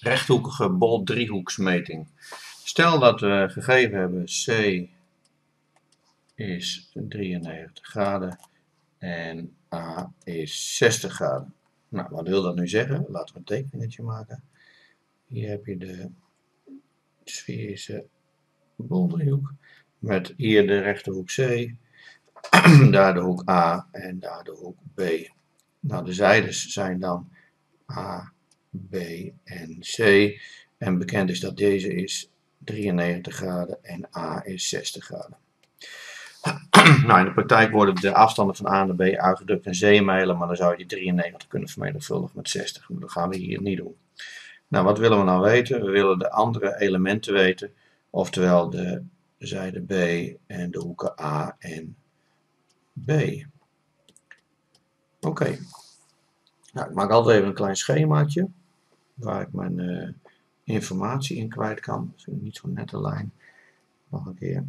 rechthoekige bol driehoeksmeting. Stel dat we gegeven hebben C is 93 graden en A is 60 graden. Nou, wat wil dat nu zeggen? Laten we een tekeningetje maken. Hier heb je de sferische boldriehoek met hier de rechterhoek C, daar de hoek A en daar de hoek B. Nou, de zijdes zijn dan A, B en C. En bekend is dat deze is 93 graden en A is 60 graden. nou, in de praktijk worden de afstanden van A naar B uitgedrukt in zeemijlen, maar dan zou je die 93 kunnen vermenigvuldigen met 60. Maar dat gaan we hier niet doen. Nou, wat willen we nou weten? We willen de andere elementen weten, oftewel de zijde B en de hoeken A en B. Oké. Nou, ik maak altijd even een klein schemaatje waar ik mijn uh, informatie in kwijt kan. Dat is niet zo'n nette lijn. Nog een keer.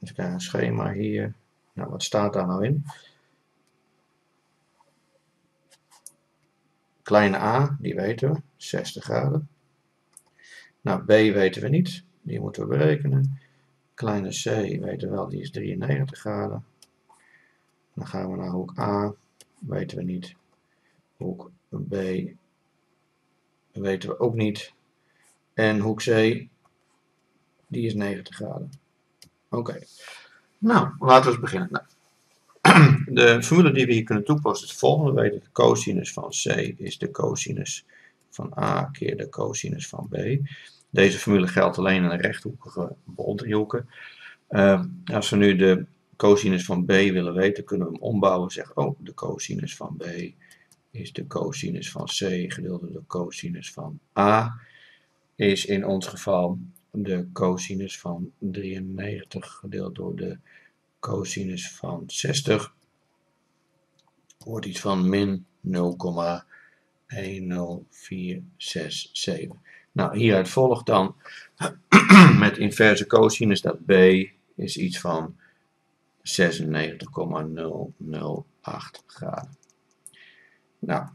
Even kijken, een schema hier. Nou, wat staat daar nou in? Kleine a, die weten we, 60 graden. Nou, b weten we niet, die moeten we berekenen. Kleine c weten we wel, die is 93 graden. Dan gaan we naar hoek a, weten we niet. Hoek B weten we ook niet. En hoek C, die is 90 graden. Oké. Nou, laten we eens beginnen. Nou, de formule die we hier kunnen toepassen is de volgende. We weten de cosinus van C is de cosinus van A keer de cosinus van B. Deze formule geldt alleen in rechthoekige boldriehoeken. Uh, als we nu de cosinus van B willen weten, kunnen we hem ombouwen. Zeggen, oh, de cosinus van B is de cosinus van C gedeeld door de cosinus van A. Is in ons geval de cosinus van 93 gedeeld door de cosinus van 60 wordt iets van min 0,10467. Nou, hieruit volgt dan met inverse cosinus dat b is iets van 96,008 graden. Nou,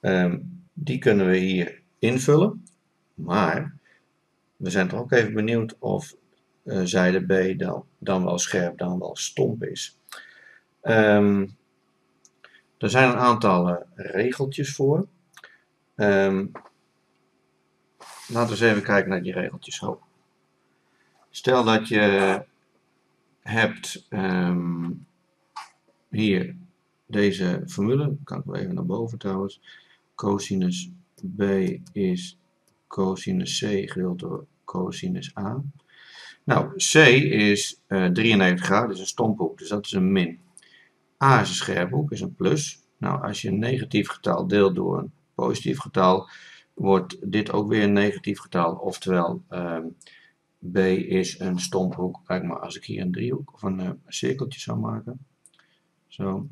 um, die kunnen we hier invullen, maar we zijn toch ook even benieuwd of uh, zijde B dan, dan wel scherp, dan wel stomp is. Um, er zijn een aantal uh, regeltjes voor. Um, laten we eens even kijken naar die regeltjes. Zo. Stel dat je hebt hier deze formule, kan ik wel even naar boven trouwens. Cosinus B is cosinus C gedeeld door cosinus A. Nou, C is uh, eh, 93 graden, is een stomphoek, dus dat is een min. A is een scherphoek, is een plus. Nou, als je een negatief getal deelt door een positief getal, wordt dit ook weer een negatief getal. Oftewel, uh, B is een stomphoek. Kijk maar, als ik hier een driehoek of een uh, cirkeltje zou maken. Zo.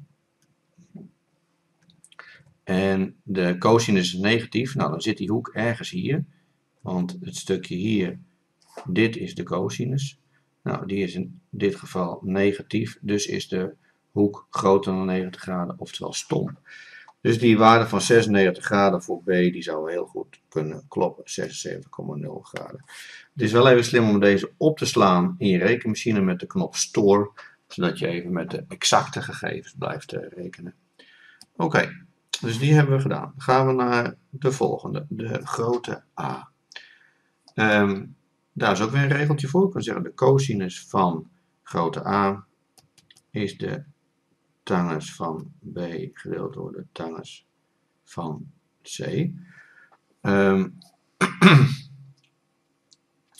En de cosinus is negatief. Nou, dan zit die hoek ergens hier. Want het stukje hier, dit is de cosinus. Nou, die is in dit geval negatief. Dus is de hoek groter dan 90 graden, oftewel stomp. Dus die waarde van 96 graden voor B, die zou heel goed kunnen kloppen. 76,0 graden. Het is wel even slim om deze op te slaan in je rekenmachine met de knop Store. Zodat je even met de exacte gegevens blijft eh, rekenen. Oké, dus die hebben we gedaan. Dan gaan we naar de volgende, de grote A. Um, daar is ook weer een regeltje voor. Ik kan zeggen de cosinus van grote A is de tangens van B gedeeld door de tangens van C. Um,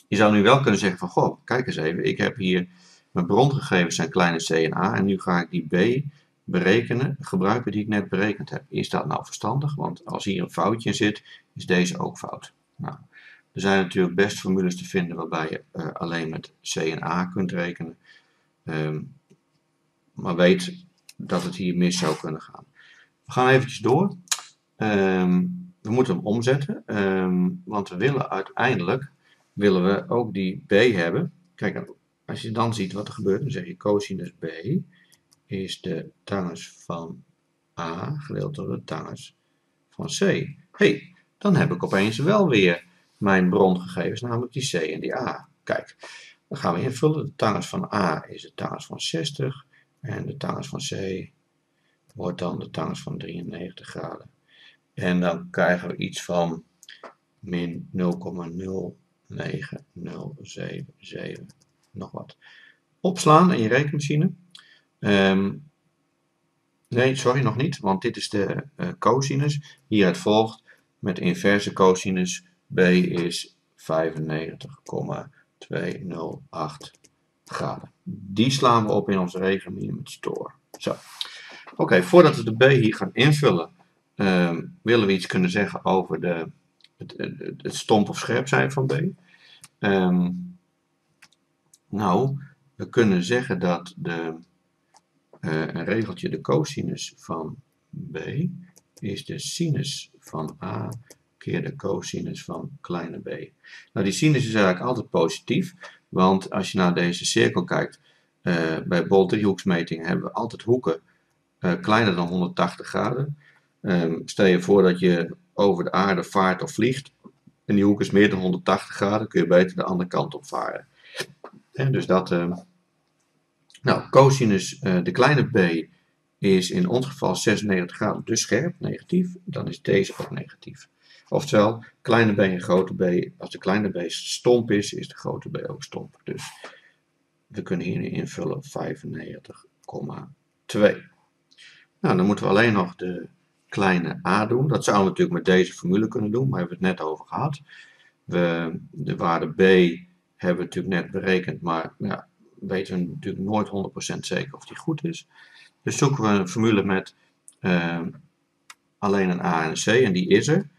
je zou nu wel kunnen zeggen van, goh, kijk eens even, ik heb hier, mijn brongegevens zijn kleine c en a en nu ga ik die b berekenen, gebruiken die ik net berekend heb. Is dat nou verstandig? Want als hier een foutje in zit, is deze ook fout. Nou, er zijn natuurlijk best formules te vinden waarbij je uh, alleen met C en A kunt rekenen. Um, maar weet dat het hier mis zou kunnen gaan. We gaan eventjes door. Um, we moeten hem omzetten, um, want we willen uiteindelijk willen we ook die b hebben. Kijk, als je dan ziet wat er gebeurt, dan zeg je cosinus b is de tangens van a gedeeld door de tangens van c. hey, dan heb ik opeens wel weer mijn brongegevens, namelijk die C en die A. Kijk, dan gaan we invullen. De tangens van A is de tangens van 60 en de tangens van C wordt dan de tangens van 93 graden. En dan krijgen we iets van min 0,09077 nog wat. Opslaan in je rekenmachine. Um, nee, sorry, nog niet, want dit is de uh, cosinus. Hieruit volgt met inverse cosinus b is 95,208 graden. Die slaan we op in onze rekenmachine met store. Zo. Oké, voordat we de b hier gaan invullen, um, willen we iets kunnen zeggen over de, het, het, stomp of scherp zijn van b. Um, nou, we kunnen zeggen dat de, een regeltje de cosinus van b is de sinus van a keer de cosinus van kleine b. Nou, die sinus is eigenlijk altijd positief, want als je naar deze cirkel kijkt, uh, bij bol-driehoeksmeting hebben we altijd hoeken uh, kleiner dan 180 graden. Um, stel je voor dat je over de aarde vaart of vliegt en die hoek is meer dan 180 graden, kun je beter de andere kant op varen. En dus dat, uh, nou, cosinus, uh, de kleine b is in ons geval 96 graden, dus scherp, negatief. Dan is deze ook negatief. Oftewel, kleine b en grote b, als de kleine b stomp is, is de grote b ook stomp. Dus we kunnen hier nu invullen 95,2. Nou, dan moeten we alleen nog de kleine a doen. Dat zouden we natuurlijk met deze formule kunnen doen, maar hebben we het net over gehad. We, de waarde b hebben we natuurlijk net berekend, maar ja, weten we natuurlijk nooit 100% zeker of die goed is. Dus zoeken we een formule met uh, alleen een a en een c en die is er.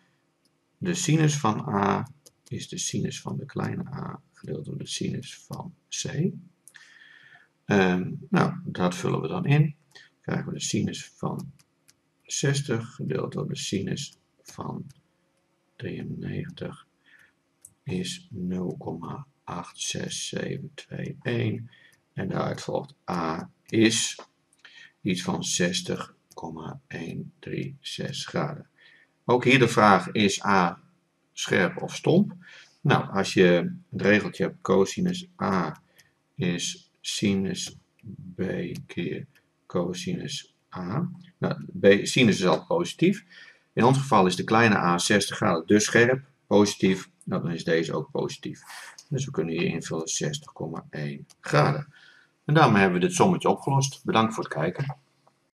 De sinus van a is de sinus van de kleine a gedeeld door de sinus van c. Um, nou, dat vullen we dan in. Krijgen we de sinus van 60 gedeeld door de sinus van 93 is 0,86721 en daaruit volgt A is iets van 60,136 graden. Ook hier de vraag is A scherp of stomp? Nou, als je het regeltje hebt cosinus A is sinus B keer cosinus A. Nou, B, sinus is altijd positief. In ons geval is de kleine a 60 graden, dus scherp, positief. Nou, dan is deze ook positief. Dus we kunnen hier invullen 60,1 graden. En daarmee hebben we dit sommetje opgelost. Bedankt voor het kijken.